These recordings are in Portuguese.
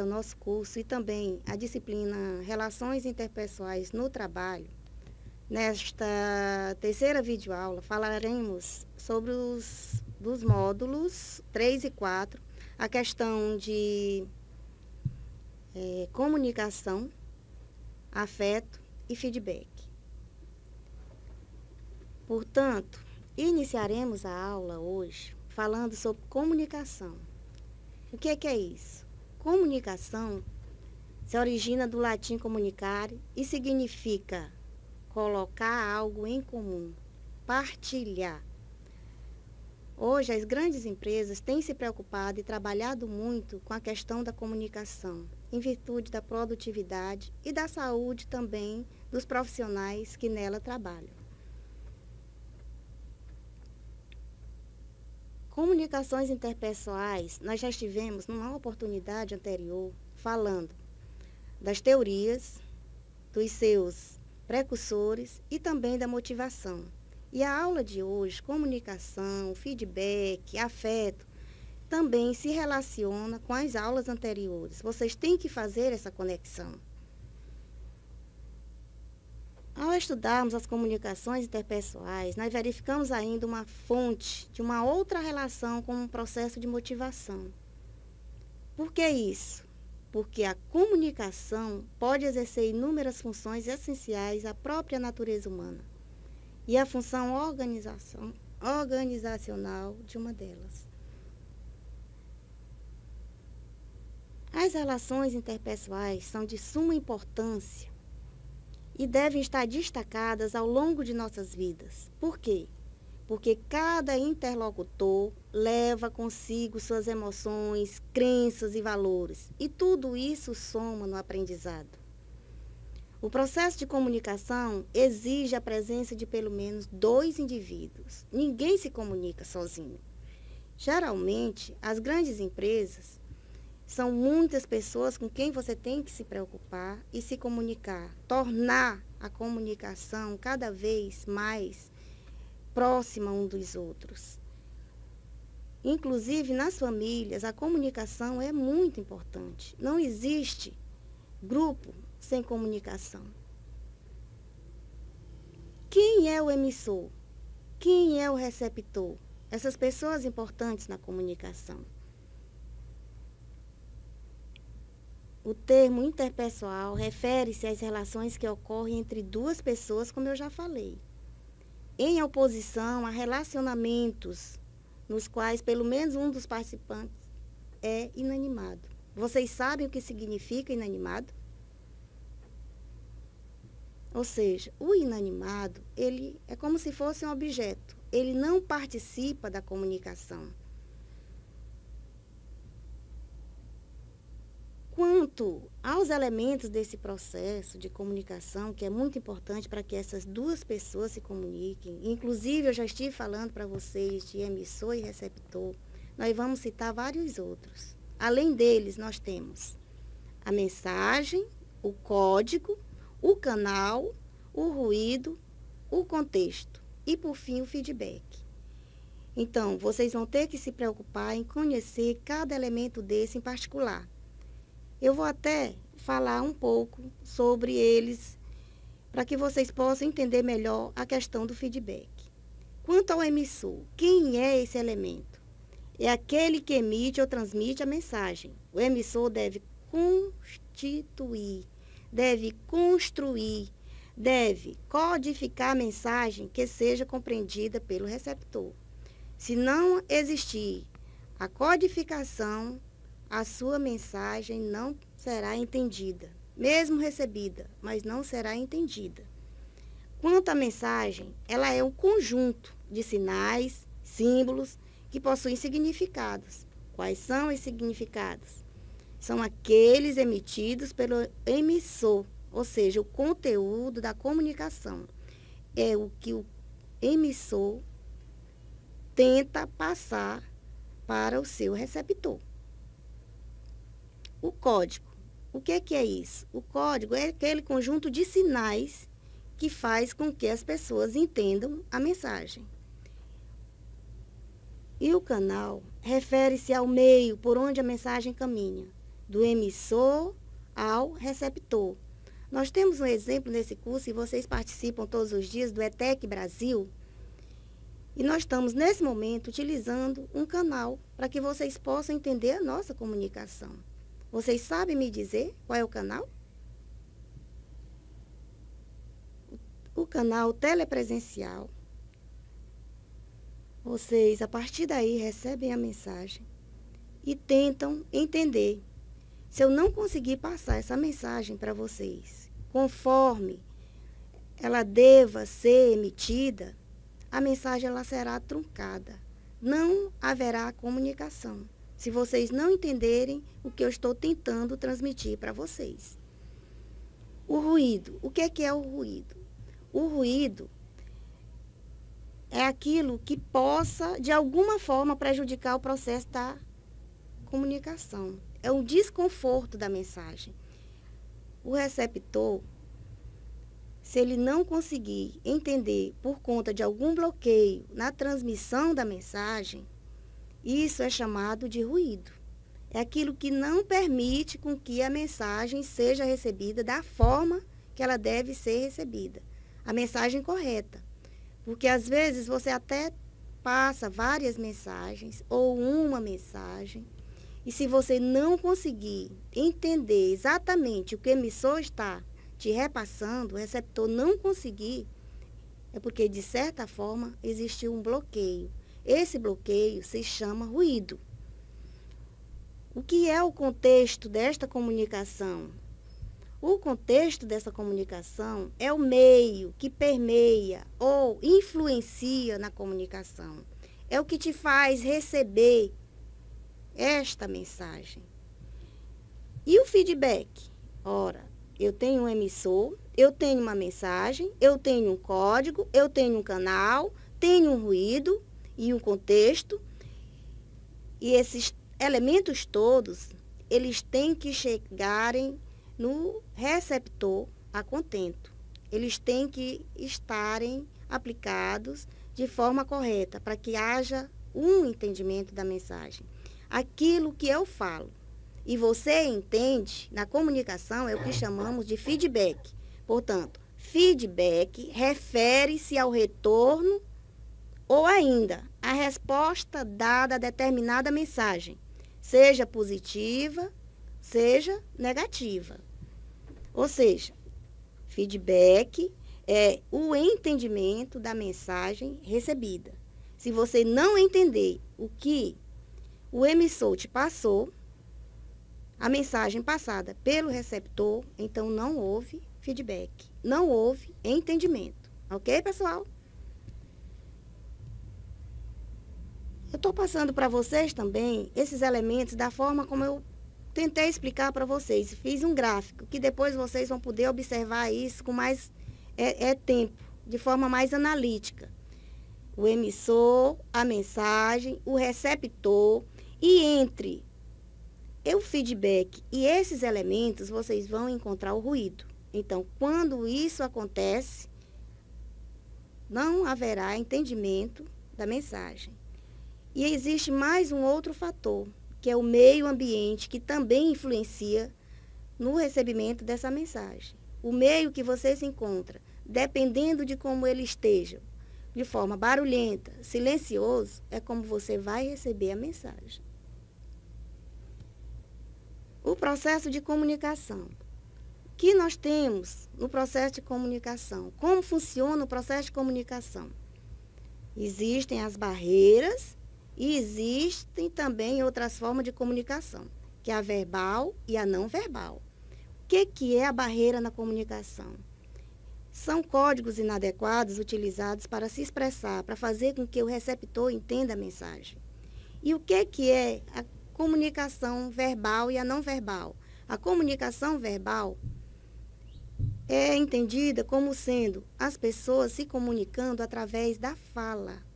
ao nosso curso e também à disciplina Relações Interpessoais no Trabalho, nesta terceira videoaula falaremos sobre os dos módulos 3 e 4, a questão de é, comunicação, afeto e feedback. Portanto, iniciaremos a aula hoje falando sobre comunicação. O que é, que é isso? Comunicação se origina do latim comunicare e significa colocar algo em comum, partilhar. Hoje, as grandes empresas têm se preocupado e trabalhado muito com a questão da comunicação, em virtude da produtividade e da saúde também dos profissionais que nela trabalham. Comunicações interpessoais, nós já estivemos numa oportunidade anterior falando das teorias, dos seus precursores e também da motivação. E a aula de hoje, comunicação, feedback, afeto, também se relaciona com as aulas anteriores. Vocês têm que fazer essa conexão. Ao estudarmos as comunicações interpessoais, nós verificamos ainda uma fonte de uma outra relação com um processo de motivação. Por que isso? Porque a comunicação pode exercer inúmeras funções essenciais à própria natureza humana e a função organização, organizacional de uma delas. As relações interpessoais são de suma importância e devem estar destacadas ao longo de nossas vidas. Por quê? Porque cada interlocutor leva consigo suas emoções, crenças e valores, e tudo isso soma no aprendizado. O processo de comunicação exige a presença de pelo menos dois indivíduos. Ninguém se comunica sozinho. Geralmente, as grandes empresas são muitas pessoas com quem você tem que se preocupar e se comunicar, tornar a comunicação cada vez mais próxima um dos outros. Inclusive nas famílias, a comunicação é muito importante. Não existe grupo sem comunicação. Quem é o emissor? Quem é o receptor? Essas pessoas importantes na comunicação. O termo interpessoal refere-se às relações que ocorrem entre duas pessoas, como eu já falei, em oposição a relacionamentos nos quais pelo menos um dos participantes é inanimado. Vocês sabem o que significa inanimado? Ou seja, o inanimado, ele é como se fosse um objeto. Ele não participa da comunicação. Quanto aos elementos desse processo de comunicação, que é muito importante para que essas duas pessoas se comuniquem, inclusive eu já estive falando para vocês de emissor e receptor, nós vamos citar vários outros. Além deles, nós temos a mensagem, o código, o canal, o ruído, o contexto e, por fim, o feedback. Então, vocês vão ter que se preocupar em conhecer cada elemento desse em particular eu vou até falar um pouco sobre eles para que vocês possam entender melhor a questão do feedback. Quanto ao emissor, quem é esse elemento? É aquele que emite ou transmite a mensagem. O emissor deve constituir, deve construir, deve codificar a mensagem que seja compreendida pelo receptor. Se não existir a codificação, a sua mensagem não será entendida, mesmo recebida, mas não será entendida. Quanto à mensagem, ela é um conjunto de sinais, símbolos que possuem significados. Quais são os significados? São aqueles emitidos pelo emissor, ou seja, o conteúdo da comunicação. É o que o emissor tenta passar para o seu receptor. O código. O que, que é isso? O código é aquele conjunto de sinais que faz com que as pessoas entendam a mensagem. E o canal refere-se ao meio por onde a mensagem caminha, do emissor ao receptor. Nós temos um exemplo nesse curso e vocês participam todos os dias do ETEC Brasil. E nós estamos, nesse momento, utilizando um canal para que vocês possam entender a nossa comunicação. Vocês sabem me dizer qual é o canal? O canal telepresencial. Vocês, a partir daí, recebem a mensagem e tentam entender. Se eu não conseguir passar essa mensagem para vocês, conforme ela deva ser emitida, a mensagem ela será truncada. Não haverá comunicação. Se vocês não entenderem o que eu estou tentando transmitir para vocês. O ruído. O que é, que é o ruído? O ruído é aquilo que possa, de alguma forma, prejudicar o processo da comunicação. É um desconforto da mensagem. O receptor, se ele não conseguir entender por conta de algum bloqueio na transmissão da mensagem, isso é chamado de ruído. É aquilo que não permite com que a mensagem seja recebida da forma que ela deve ser recebida. A mensagem correta. Porque às vezes você até passa várias mensagens ou uma mensagem e se você não conseguir entender exatamente o que o emissor está te repassando, o receptor não conseguir, é porque, de certa forma, existiu um bloqueio. Esse bloqueio se chama ruído. O que é o contexto desta comunicação? O contexto dessa comunicação é o meio que permeia ou influencia na comunicação. É o que te faz receber esta mensagem. E o feedback? Ora, eu tenho um emissor, eu tenho uma mensagem, eu tenho um código, eu tenho um canal, tenho um ruído e um contexto. E esses elementos todos, eles têm que chegarem no receptor a contento. Eles têm que estarem aplicados de forma correta para que haja um entendimento da mensagem aquilo que eu falo. E você entende, na comunicação é o que chamamos de feedback. Portanto, feedback refere-se ao retorno ou ainda à resposta dada a determinada mensagem, seja positiva, seja negativa. Ou seja, feedback é o entendimento da mensagem recebida. Se você não entender o que o emissor te passou a mensagem passada pelo receptor, então não houve feedback, não houve entendimento. Ok, pessoal? Estou passando para vocês também esses elementos da forma como eu tentei explicar para vocês. Fiz um gráfico que depois vocês vão poder observar isso com mais é, é tempo, de forma mais analítica. O emissor, a mensagem, o receptor, e entre o feedback e esses elementos, vocês vão encontrar o ruído. Então, quando isso acontece, não haverá entendimento da mensagem. E existe mais um outro fator, que é o meio ambiente, que também influencia no recebimento dessa mensagem. O meio que você se encontra, dependendo de como ele esteja, de forma barulhenta, silencioso, é como você vai receber a mensagem. O processo de comunicação. O que nós temos no processo de comunicação? Como funciona o processo de comunicação? Existem as barreiras e existem também outras formas de comunicação, que é a verbal e a não verbal. O que, que é a barreira na comunicação? São códigos inadequados utilizados para se expressar, para fazer com que o receptor entenda a mensagem. E o que, que é a comunicação verbal e a não verbal. A comunicação verbal é entendida como sendo as pessoas se comunicando através da fala.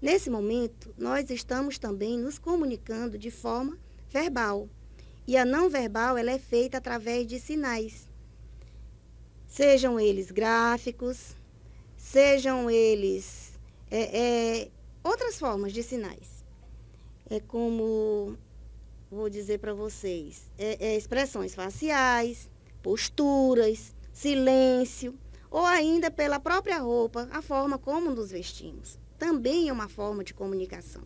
Nesse momento, nós estamos também nos comunicando de forma verbal. E a não verbal ela é feita através de sinais. Sejam eles gráficos, sejam eles é, é, outras formas de sinais. É como vou dizer para vocês, é, é expressões faciais, posturas, silêncio, ou ainda pela própria roupa, a forma como nos vestimos. Também é uma forma de comunicação.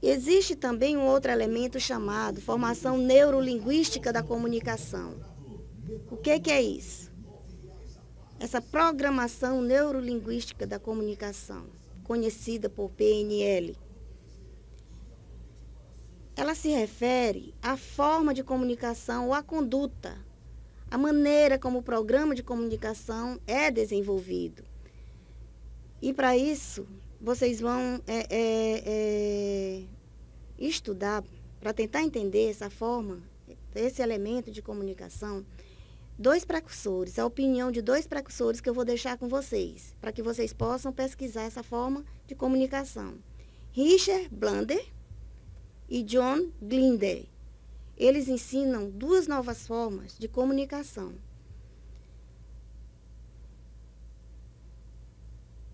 Existe também um outro elemento chamado formação neurolinguística da comunicação. O que, que é isso? Essa programação neurolinguística da comunicação, conhecida por PNL. Ela se refere à forma de comunicação ou à conduta, a maneira como o programa de comunicação é desenvolvido. E para isso, vocês vão é, é, é, estudar, para tentar entender essa forma, esse elemento de comunicação, dois precursores, a opinião de dois precursores que eu vou deixar com vocês, para que vocês possam pesquisar essa forma de comunicação. Richard Blander e John Glinder. Eles ensinam duas novas formas de comunicação.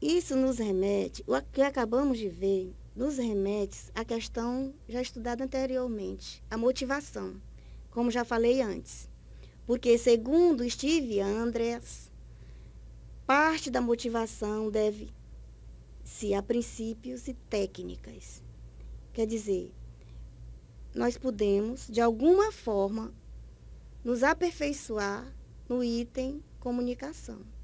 Isso nos remete, o que acabamos de ver, nos remete à questão já estudada anteriormente, a motivação, como já falei antes. Porque, segundo Steve Andreas, parte da motivação deve-se a princípios e técnicas. Quer dizer, nós podemos, de alguma forma, nos aperfeiçoar no item comunicação.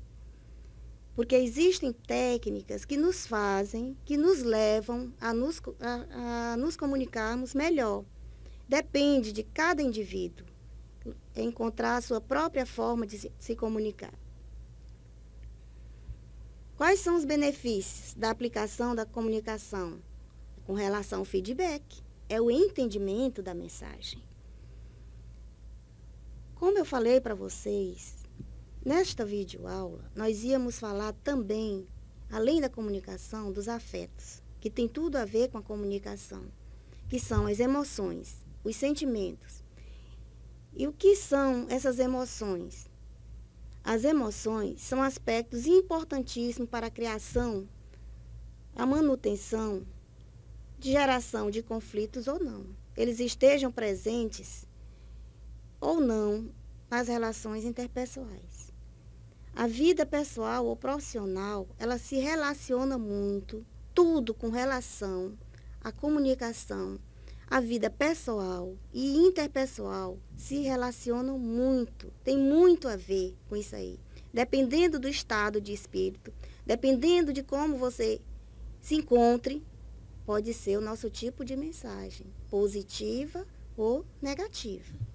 Porque existem técnicas que nos fazem, que nos levam a nos, a, a nos comunicarmos melhor. Depende de cada indivíduo encontrar a sua própria forma de se, se comunicar. Quais são os benefícios da aplicação da comunicação com relação ao feedback? É o entendimento da mensagem. Como eu falei para vocês, Nesta videoaula, nós íamos falar também, além da comunicação, dos afetos, que tem tudo a ver com a comunicação, que são as emoções, os sentimentos. E o que são essas emoções? As emoções são aspectos importantíssimos para a criação, a manutenção de geração de conflitos ou não. Eles estejam presentes ou não nas relações interpessoais. A vida pessoal ou profissional, ela se relaciona muito, tudo com relação à comunicação. A vida pessoal e interpessoal se relacionam muito, tem muito a ver com isso aí. Dependendo do estado de espírito, dependendo de como você se encontre, pode ser o nosso tipo de mensagem, positiva ou negativa.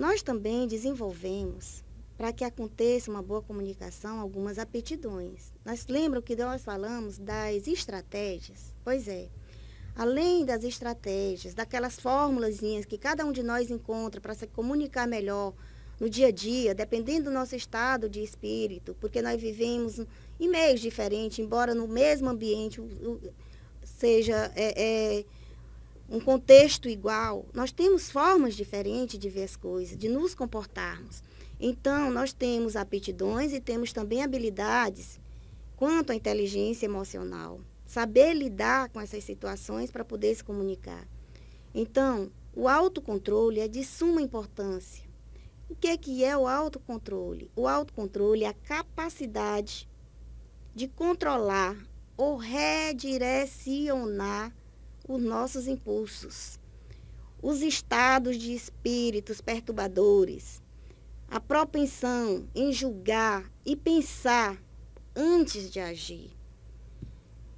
Nós também desenvolvemos, para que aconteça uma boa comunicação, algumas aptidões. Nós lembram que nós falamos das estratégias? Pois é. Além das estratégias, daquelas fórmulas que cada um de nós encontra para se comunicar melhor no dia a dia, dependendo do nosso estado de espírito, porque nós vivemos em meios diferentes, embora no mesmo ambiente seja é, é, um contexto igual, nós temos formas diferentes de ver as coisas, de nos comportarmos. Então, nós temos aptidões e temos também habilidades quanto à inteligência emocional. Saber lidar com essas situações para poder se comunicar. Então, o autocontrole é de suma importância. O que é, que é o autocontrole? O autocontrole é a capacidade de controlar ou redirecionar os nossos impulsos, os estados de espíritos perturbadores, a propensão em julgar e pensar antes de agir.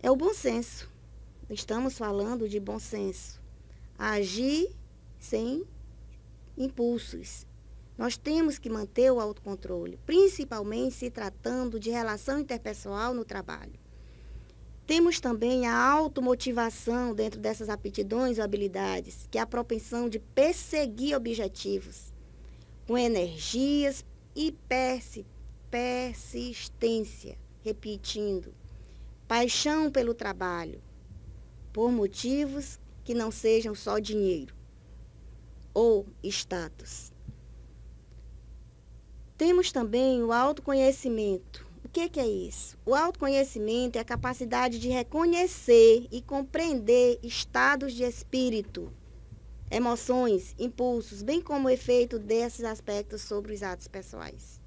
É o bom senso. Estamos falando de bom senso. Agir sem impulsos. Nós temos que manter o autocontrole, principalmente se tratando de relação interpessoal no trabalho. Temos também a automotivação dentro dessas aptidões ou habilidades, que é a propensão de perseguir objetivos com energias e persistência, repetindo, paixão pelo trabalho, por motivos que não sejam só dinheiro ou status. Temos também o autoconhecimento, que, que é isso? O autoconhecimento é a capacidade de reconhecer e compreender estados de espírito, emoções, impulsos, bem como o efeito desses aspectos sobre os atos pessoais.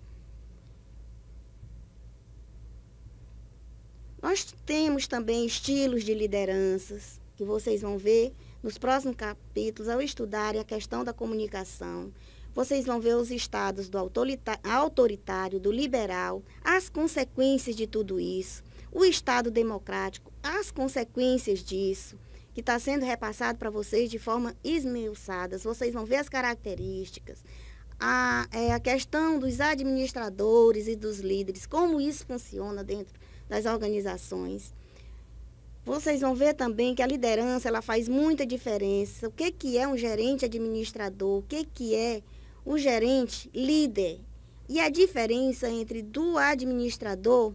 Nós temos também estilos de lideranças, que vocês vão ver nos próximos capítulos ao estudarem a questão da comunicação. Vocês vão ver os estados do autoritário, do liberal, as consequências de tudo isso, o Estado democrático, as consequências disso, que está sendo repassado para vocês de forma esmiuçada. Vocês vão ver as características, a, é, a questão dos administradores e dos líderes, como isso funciona dentro das organizações. Vocês vão ver também que a liderança ela faz muita diferença. O que, que é um gerente administrador? O que, que é um gerente líder? E a diferença entre do administrador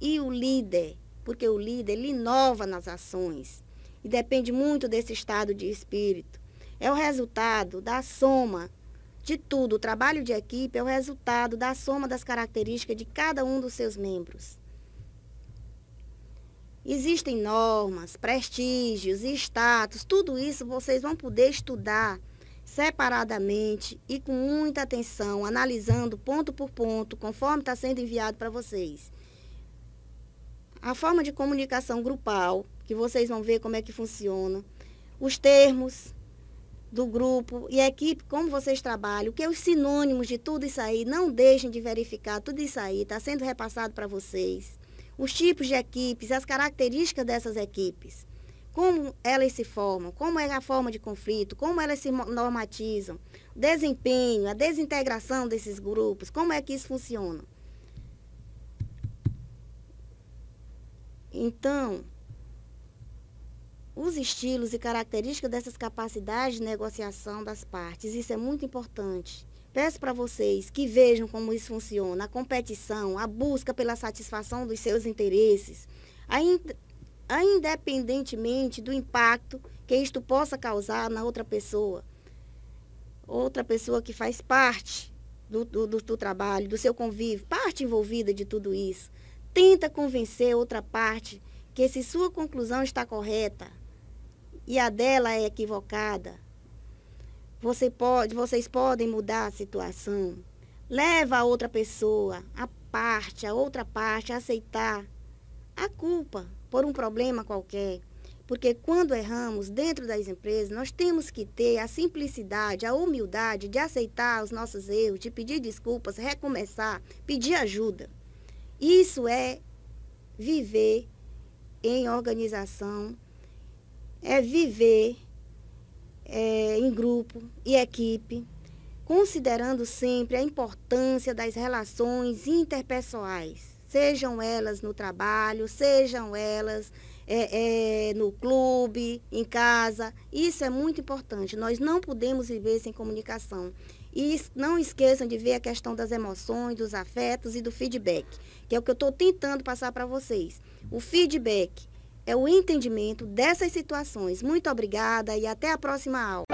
e o líder, porque o líder ele inova nas ações e depende muito desse estado de espírito. É o resultado da soma de tudo. O trabalho de equipe é o resultado da soma das características de cada um dos seus membros. Existem normas, prestígios, status, tudo isso vocês vão poder estudar separadamente e com muita atenção, analisando ponto por ponto, conforme está sendo enviado para vocês. A forma de comunicação grupal, que vocês vão ver como é que funciona, os termos do grupo e a equipe, como vocês trabalham, que é os sinônimos de tudo isso aí, não deixem de verificar tudo isso aí, está sendo repassado para vocês os tipos de equipes, as características dessas equipes, como elas se formam, como é a forma de conflito, como elas se normatizam, desempenho, a desintegração desses grupos, como é que isso funciona. Então, os estilos e características dessas capacidades de negociação das partes, isso é muito importante. Peço para vocês que vejam como isso funciona, a competição, a busca pela satisfação dos seus interesses, a independentemente do impacto que isto possa causar na outra pessoa. Outra pessoa que faz parte do, do, do trabalho, do seu convívio, parte envolvida de tudo isso. Tenta convencer outra parte que se sua conclusão está correta e a dela é equivocada, você pode, vocês podem mudar a situação. Leva a outra pessoa, a parte, a outra parte, a aceitar a culpa por um problema qualquer. Porque quando erramos dentro das empresas, nós temos que ter a simplicidade, a humildade de aceitar os nossos erros, de pedir desculpas, recomeçar, pedir ajuda. Isso é viver em organização, é viver é, em grupo e equipe, considerando sempre a importância das relações interpessoais, sejam elas no trabalho, sejam elas é, é, no clube, em casa. Isso é muito importante. Nós não podemos viver sem comunicação. E não esqueçam de ver a questão das emoções, dos afetos e do feedback, que é o que eu estou tentando passar para vocês. O feedback é o entendimento dessas situações. Muito obrigada e até a próxima aula.